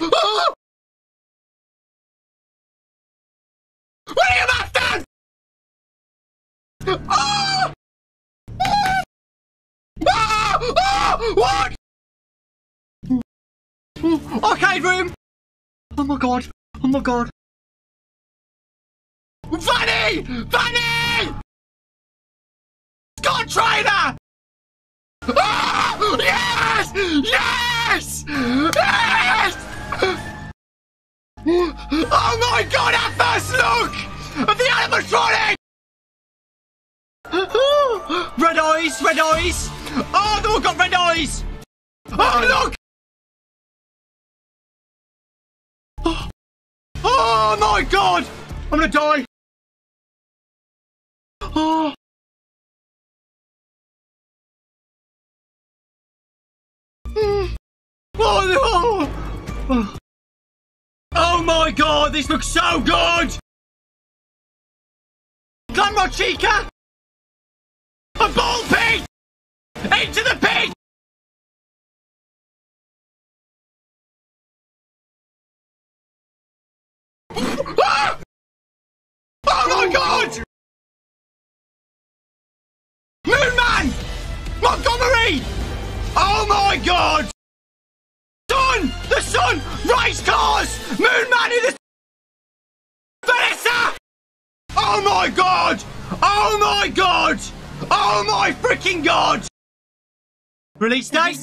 Oh! What are you after? Oh! Oh! Oh! What? Arcade room! Oh my god! Oh my god! Funny! Funny! Scott Trainer! Oh! Yes! Yes! Yes! Of the animatronic! Red eyes, red eyes! Oh, they've all got red eyes! Oh, look! Oh, my god! I'm gonna die! Oh. Oh, no. oh my god, this looks so good! Glamrock Chica! A ball pit! Into the pit! Ah! Oh my god! Moonman! Montgomery! Oh my god! Sun! The sun! Race cars! Moonman in the... Oh my god! Oh my god! Oh my freaking god! Release date?